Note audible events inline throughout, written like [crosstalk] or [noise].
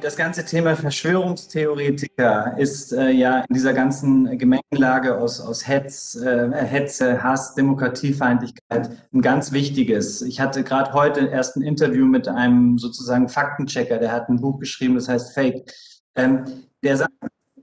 das ganze Thema Verschwörungstheoretiker ist äh, ja in dieser ganzen Gemengelage aus, aus Hetz, äh, Hetze, Hass, Demokratiefeindlichkeit ein ganz wichtiges. Ich hatte gerade heute erst ein Interview mit einem sozusagen Faktenchecker, der hat ein Buch geschrieben, das heißt Fake. Ähm, der sagt,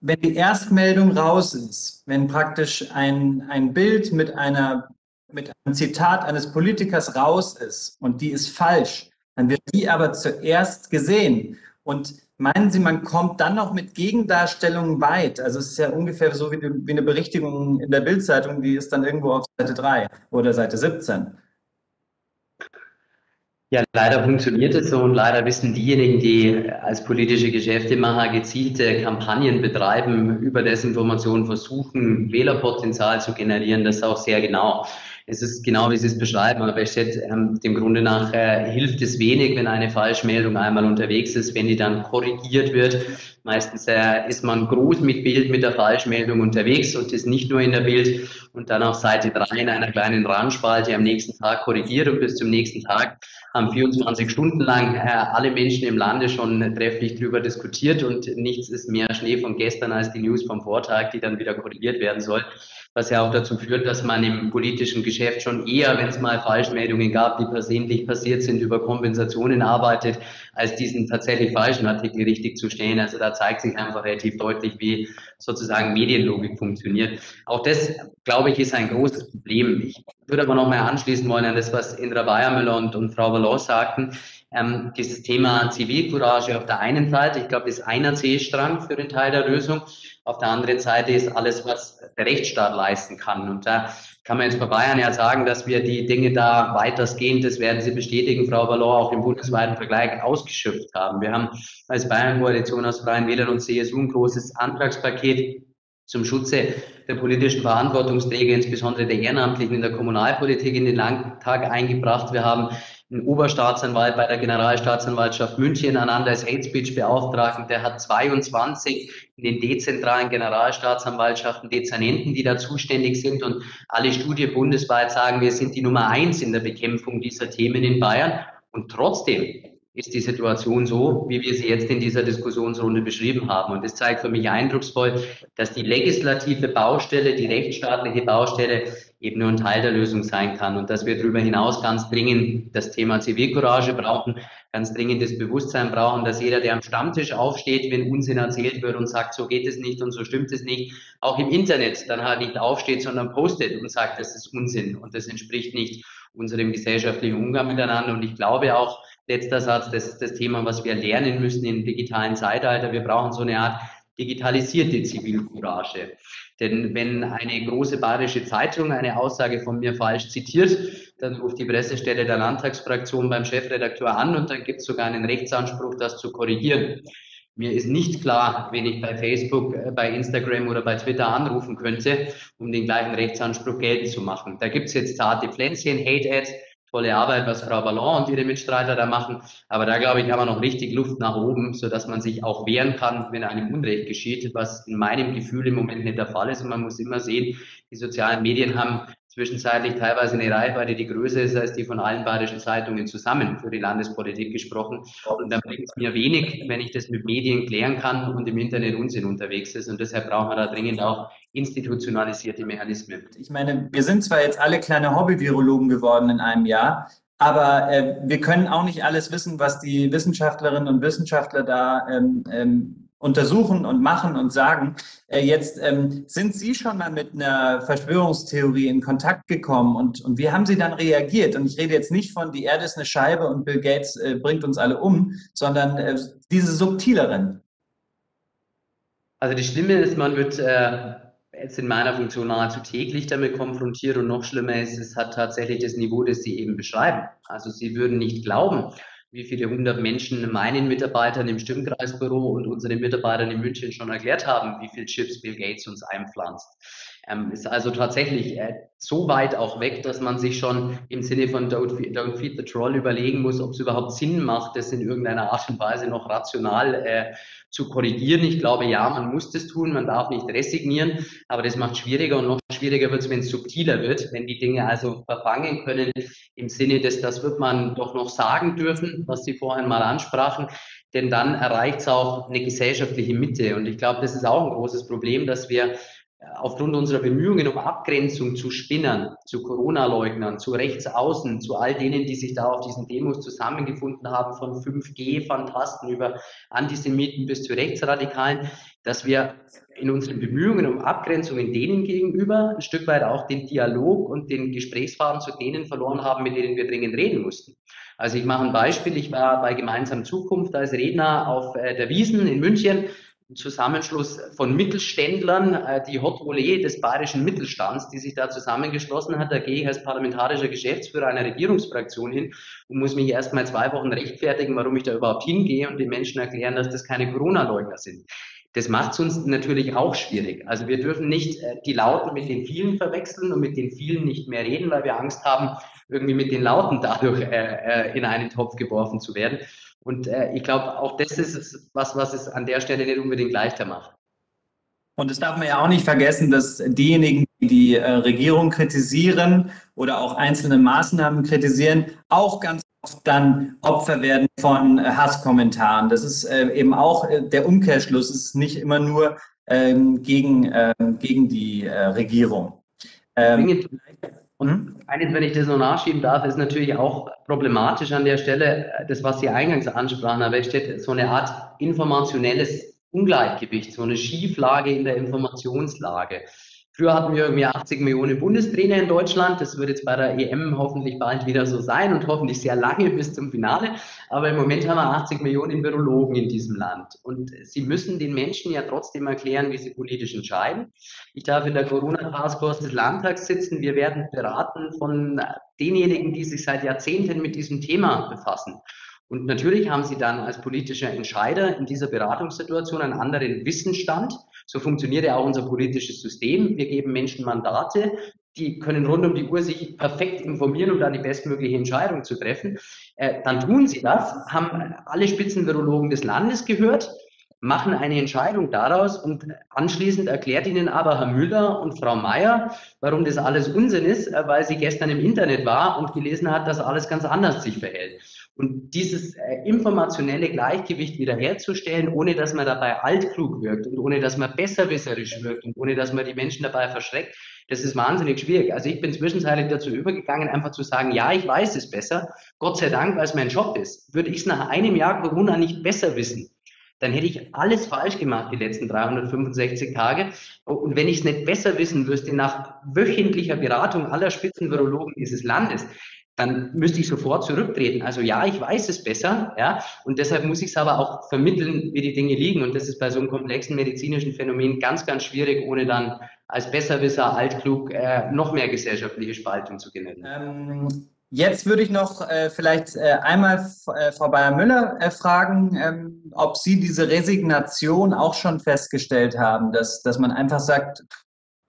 wenn die Erstmeldung raus ist, wenn praktisch ein, ein Bild mit einer mit einem Zitat eines Politikers raus ist und die ist falsch, dann wird die aber zuerst gesehen. Und meinen Sie, man kommt dann noch mit Gegendarstellungen weit? Also es ist ja ungefähr so wie, wie eine Berichtigung in der Bildzeitung, die ist dann irgendwo auf Seite 3 oder Seite 17. Ja, leider funktioniert es so und leider wissen diejenigen, die als politische Geschäftemacher gezielte Kampagnen betreiben, über Desinformation versuchen, Wählerpotenzial zu generieren, das auch sehr genau es ist genau, wie Sie es beschreiben, aber ich schätze, ähm, dem Grunde nach äh, hilft es wenig, wenn eine Falschmeldung einmal unterwegs ist, wenn die dann korrigiert wird. Meistens äh, ist man groß mit Bild mit der Falschmeldung unterwegs und ist nicht nur in der Bild und dann auf Seite 3 in einer kleinen Randspalte am nächsten Tag korrigiert und bis zum nächsten Tag haben 24 Stunden lang äh, alle Menschen im Lande schon trefflich drüber diskutiert und nichts ist mehr Schnee von gestern als die News vom Vortag, die dann wieder korrigiert werden soll was ja auch dazu führt, dass man im politischen Geschäft schon eher, wenn es mal Falschmeldungen gab, die versehentlich passiert sind, über Kompensationen arbeitet, als diesen tatsächlich falschen Artikel richtig zu stellen. Also da zeigt sich einfach relativ deutlich, wie sozusagen Medienlogik funktioniert. Auch das, glaube ich, ist ein großes Problem. Ich würde aber noch mal anschließen wollen an das, was Indra Bayermüller und, und Frau Vallon sagten. Ähm, dieses Thema Zivilcourage auf der einen Seite, ich glaube, ist einer C-Strang für den Teil der Lösung. Auf der anderen Seite ist alles, was der Rechtsstaat leisten kann. Und da kann man jetzt bei Bayern ja sagen, dass wir die Dinge da weitestgehend, das werden Sie bestätigen, Frau Ballon, auch im bundesweiten Vergleich ausgeschöpft haben. Wir haben als Bayern-Koalition aus Freien Wählern und CSU ein großes Antragspaket zum Schutze der politischen Verantwortungsträger, insbesondere der Ehrenamtlichen in der Kommunalpolitik in den Landtag eingebracht. Wir haben ein Oberstaatsanwalt bei der Generalstaatsanwaltschaft München, einen als Hate Speech Beauftragten, der hat 22 in den dezentralen Generalstaatsanwaltschaften Dezernenten, die da zuständig sind und alle Studien bundesweit sagen, wir sind die Nummer eins in der Bekämpfung dieser Themen in Bayern und trotzdem ist die Situation so, wie wir sie jetzt in dieser Diskussionsrunde beschrieben haben. Und das zeigt für mich eindrucksvoll, dass die legislative Baustelle, die rechtsstaatliche Baustelle eben nur ein Teil der Lösung sein kann und dass wir darüber hinaus ganz dringend das Thema Zivilcourage brauchen, ganz dringend das Bewusstsein brauchen, dass jeder, der am Stammtisch aufsteht, wenn Unsinn erzählt wird und sagt, so geht es nicht und so stimmt es nicht, auch im Internet dann halt nicht aufsteht, sondern postet und sagt, das ist Unsinn und das entspricht nicht unserem gesellschaftlichen Umgang miteinander. Und ich glaube auch, letzter Satz, das ist das Thema, was wir lernen müssen im digitalen Zeitalter. Wir brauchen so eine Art digitalisierte Zivilcourage. Denn wenn eine große bayerische Zeitung eine Aussage von mir falsch zitiert, dann ruft die Pressestelle der Landtagsfraktion beim Chefredakteur an und dann gibt es sogar einen Rechtsanspruch, das zu korrigieren. Mir ist nicht klar, wen ich bei Facebook, äh, bei Instagram oder bei Twitter anrufen könnte, um den gleichen Rechtsanspruch geltend zu machen. Da gibt es jetzt zarte Pflänzchen, Hate-Ads, tolle Arbeit, was Frau Ballon und ihre Mitstreiter da machen. Aber da, glaube ich, haben wir noch richtig Luft nach oben, so dass man sich auch wehren kann, wenn einem Unrecht geschieht, was in meinem Gefühl im Moment nicht der Fall ist. Und man muss immer sehen, die sozialen Medien haben zwischenzeitlich teilweise eine Reichweite, die größer ist als die von allen bayerischen Zeitungen zusammen für die Landespolitik gesprochen. Und dann bringt es mir wenig, wenn ich das mit Medien klären kann und im Internet Unsinn unterwegs ist. Und deshalb brauchen wir da dringend auch institutionalisierte Mechanismen. Ich meine, wir sind zwar jetzt alle kleine Hobby-Virologen geworden in einem Jahr, aber äh, wir können auch nicht alles wissen, was die Wissenschaftlerinnen und Wissenschaftler da ähm, ähm, untersuchen und machen und sagen. Äh, jetzt ähm, sind Sie schon mal mit einer Verschwörungstheorie in Kontakt gekommen und, und wie haben Sie dann reagiert? Und ich rede jetzt nicht von, die Erde ist eine Scheibe und Bill Gates äh, bringt uns alle um, sondern äh, diese subtileren. Also das Schlimme ist, man wird äh, jetzt in meiner Funktion nahezu täglich damit konfrontiert und noch schlimmer ist, es hat tatsächlich das Niveau, das Sie eben beschreiben. Also Sie würden nicht glauben, wie viele hundert Menschen meinen Mitarbeitern im Stimmkreisbüro und unseren Mitarbeitern in München schon erklärt haben, wie viel Chips Bill Gates uns einpflanzt. Ähm, ist also tatsächlich äh, so weit auch weg, dass man sich schon im Sinne von Don't, don't Feed the Troll überlegen muss, ob es überhaupt Sinn macht, das in irgendeiner Art und Weise noch rational äh, zu korrigieren. Ich glaube, ja, man muss das tun, man darf nicht resignieren, aber das macht schwieriger und noch schwieriger wird es, wenn es subtiler wird, wenn die Dinge also verfangen können im Sinne des, das wird man doch noch sagen dürfen, was Sie vorhin mal ansprachen, denn dann erreicht es auch eine gesellschaftliche Mitte. Und ich glaube, das ist auch ein großes Problem, dass wir aufgrund unserer Bemühungen um Abgrenzung zu Spinnern, zu Corona-Leugnern, zu Rechtsaußen, zu all denen, die sich da auf diesen Demos zusammengefunden haben, von 5G-Fantasten über Antisemiten bis zu Rechtsradikalen, dass wir in unseren Bemühungen um Abgrenzung in denen gegenüber ein Stück weit auch den Dialog und den Gesprächsfaden zu denen verloren haben, mit denen wir dringend reden mussten. Also ich mache ein Beispiel. Ich war bei Gemeinsam Zukunft als Redner auf äh, der Wiesen in München Zusammenschluss von Mittelständlern, äh, die Hot Volley des bayerischen Mittelstands, die sich da zusammengeschlossen hat. Da gehe ich als parlamentarischer Geschäftsführer einer Regierungsfraktion hin und muss mich erst mal zwei Wochen rechtfertigen, warum ich da überhaupt hingehe und den Menschen erklären, dass das keine Corona-Leugner sind. Das macht es uns natürlich auch schwierig. Also wir dürfen nicht äh, die Lauten mit den vielen verwechseln und mit den vielen nicht mehr reden, weil wir Angst haben, irgendwie mit den Lauten dadurch äh, in einen Topf geworfen zu werden. Und äh, ich glaube, auch das ist was, was es an der Stelle nicht unbedingt leichter macht. Und es darf man ja auch nicht vergessen, dass diejenigen, die die äh, Regierung kritisieren oder auch einzelne Maßnahmen kritisieren, auch ganz oft dann Opfer werden von äh, Hasskommentaren. Das ist äh, eben auch äh, der Umkehrschluss. Es ist nicht immer nur ähm, gegen, ähm, gegen die äh, Regierung. Ähm, und mhm. eines, wenn ich das noch nachschieben darf, ist natürlich auch problematisch an der Stelle, das, was Sie eingangs ansprachen, aber es steht so eine Art informationelles Ungleichgewicht, so eine Schieflage in der Informationslage. Früher hatten wir irgendwie 80 Millionen Bundestrainer in Deutschland. Das wird jetzt bei der EM hoffentlich bald wieder so sein und hoffentlich sehr lange [laughs] bis zum Finale. Aber im Moment haben wir 80 Millionen Virologen in diesem Land. Und sie müssen den Menschen ja trotzdem erklären, wie sie politisch entscheiden. Ich darf in der Corona-Taskforce des Landtags sitzen. Wir werden beraten von denjenigen, die sich seit Jahrzehnten mit diesem Thema befassen. Und natürlich haben sie dann als politischer Entscheider in dieser Beratungssituation einen anderen Wissensstand so funktioniert ja auch unser politisches System. Wir geben Menschen Mandate, die können rund um die Uhr sich perfekt informieren, um dann die bestmögliche Entscheidung zu treffen. Äh, dann tun sie das, haben alle Spitzenvirologen des Landes gehört, machen eine Entscheidung daraus und anschließend erklärt ihnen aber Herr Müller und Frau Mayer, warum das alles Unsinn ist, äh, weil sie gestern im Internet war und gelesen hat, dass alles ganz anders sich verhält. Und dieses äh, informationelle Gleichgewicht wiederherzustellen, ohne dass man dabei altklug wirkt und ohne dass man besserwisserisch wirkt und ohne dass man die Menschen dabei verschreckt, das ist wahnsinnig schwierig. Also ich bin zwischenzeitlich dazu übergegangen, einfach zu sagen, ja, ich weiß es besser, Gott sei Dank, weil es mein Job ist. Würde ich es nach einem Jahr Corona nicht besser wissen, dann hätte ich alles falsch gemacht die letzten 365 Tage. Und wenn ich es nicht besser wissen wüsste, nach wöchentlicher Beratung aller Spitzenvirologen dieses Landes, dann müsste ich sofort zurücktreten. Also ja, ich weiß es besser, ja, und deshalb muss ich es aber auch vermitteln, wie die Dinge liegen. Und das ist bei so einem komplexen medizinischen Phänomen ganz, ganz schwierig, ohne dann als Besserwisser, altklug, äh, noch mehr gesellschaftliche Spaltung zu generieren. Ähm, jetzt würde ich noch äh, vielleicht äh, einmal äh, Frau Bayer-Müller äh, fragen, ähm, ob Sie diese Resignation auch schon festgestellt haben, dass, dass man einfach sagt,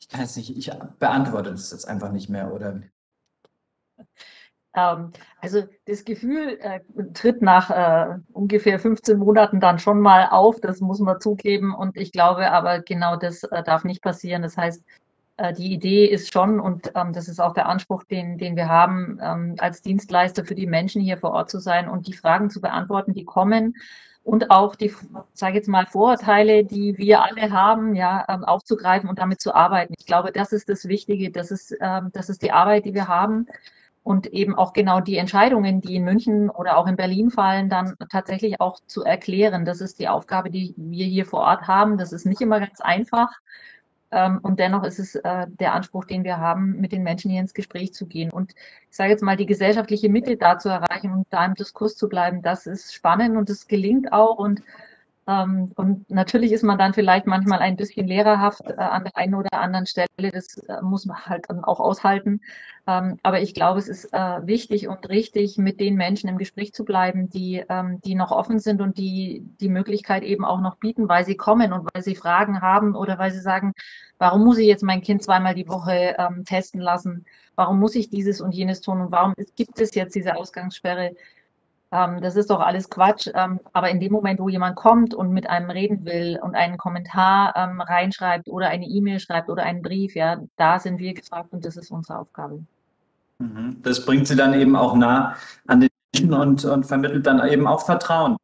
ich kann jetzt nicht, ich beantworte das jetzt einfach nicht mehr, oder? Ähm, also das Gefühl äh, tritt nach äh, ungefähr 15 Monaten dann schon mal auf, das muss man zugeben. Und ich glaube aber, genau das äh, darf nicht passieren. Das heißt, äh, die Idee ist schon, und ähm, das ist auch der Anspruch, den, den wir haben, ähm, als Dienstleister für die Menschen hier vor Ort zu sein und die Fragen zu beantworten, die kommen und auch die, sage jetzt mal, Vorurteile, die wir alle haben, ja, ähm, aufzugreifen und damit zu arbeiten. Ich glaube, das ist das Wichtige, das ist, ähm, das ist die Arbeit, die wir haben und eben auch genau die Entscheidungen, die in München oder auch in Berlin fallen, dann tatsächlich auch zu erklären. Das ist die Aufgabe, die wir hier vor Ort haben. Das ist nicht immer ganz einfach. Ähm, und dennoch ist es äh, der Anspruch, den wir haben, mit den Menschen hier ins Gespräch zu gehen. Und ich sage jetzt mal, die gesellschaftliche Mitte da zu erreichen und da im Diskurs zu bleiben, das ist spannend und das gelingt auch. Und und natürlich ist man dann vielleicht manchmal ein bisschen lehrerhaft äh, an der einen oder anderen Stelle. Das äh, muss man halt dann auch aushalten. Ähm, aber ich glaube, es ist äh, wichtig und richtig, mit den Menschen im Gespräch zu bleiben, die, ähm, die noch offen sind und die die Möglichkeit eben auch noch bieten, weil sie kommen und weil sie Fragen haben oder weil sie sagen, warum muss ich jetzt mein Kind zweimal die Woche ähm, testen lassen? Warum muss ich dieses und jenes tun? Und warum gibt es jetzt diese Ausgangssperre? Ähm, das ist doch alles Quatsch. Ähm, aber in dem Moment, wo jemand kommt und mit einem reden will und einen Kommentar ähm, reinschreibt oder eine E-Mail schreibt oder einen Brief, ja, da sind wir gefragt und das ist unsere Aufgabe. Mhm. Das bringt sie dann eben auch nah an den Menschen und, und vermittelt dann eben auch Vertrauen.